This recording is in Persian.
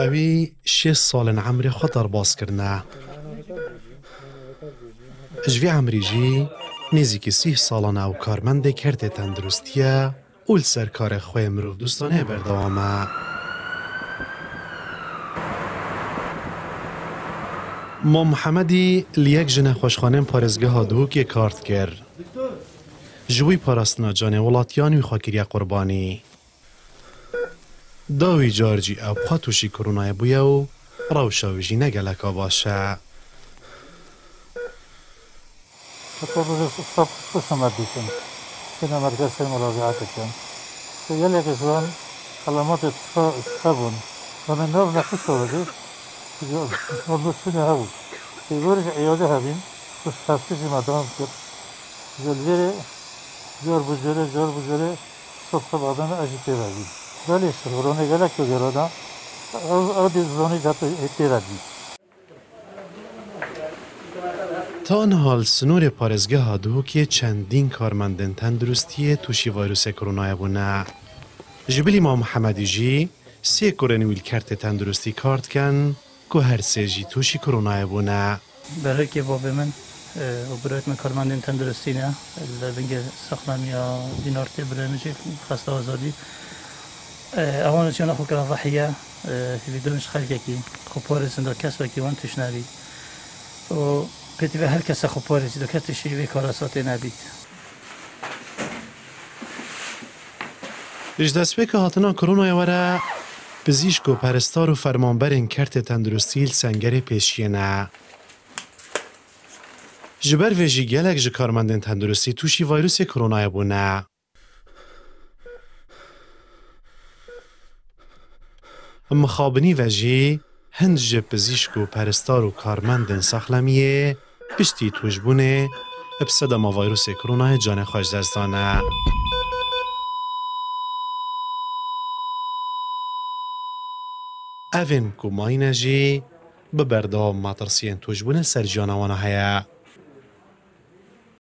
ئەوی شێ ساڵن عمرێ خۆ دەرباسکردە. ژوی عمریژی نێزیکی سیح ساڵانە و کارمەندێک کردێ تەندروستیە ئول سەرکارە خۆی مرۆڤ دوستانەیە بەردەوامە. ما محەممەدی لیەک ژنە خۆشخانێن پارێزگەها دووکێ کارت کرد. ژووی پاراستنا جانێ وڵاتیانی خواکریە قوربانی. داوی جارجی ئەو خوا تووشی کۆرونایە بووە و ڕەوشەوژی نەگەلەکە باشە. خصوصا بكم كنا مركز مراجعتكم يلي كزوان علامات تخابن ومن نوع نخص ولدي والله سنة هاو يقول عيادة هابين بس تفسير مدام كر جلجرة جار بجرة جار بجرة صبح ولی سرورونی گله که گردا از آدی زونی جاتو اتی رادی تان حال سنور پارسگه ها دو که چندین کارمندن تندرستی توشی ویروس کرونا یبو نه. جبلی ما محمدی جی سی کورن ویل کارت تندرستی کارت کن که هر سی جی توشی کرونا یبو برای که باب من و برای من کارمندن تندرستی نه. لبنگ سخمم یا دینارت برای مجید خسته آزادی. اون چې نه خوکه راځه چې د دوی څخه خلک کې خو په لري سند کس وکي وان تشنوي او په دې هر کس خو په لري چې د وی کار سات نه بیت د ځدا سپه که هاتنه کرونا یې وره په پرستار او فرمانبر ان کټ تندرستي سنگر پیش نه. جبر وی جګلک ژ کارمندان توشی ویروس وایروس کرونا یې بونه مخابنی و جی هند جب پزیشک و پرستار و کارمند سخلمیه پشتی توش اپسد ما ویروس کرونا جان خوش دستانه اوین کو جی به بردا مطرسی توش سر جانوانه هیه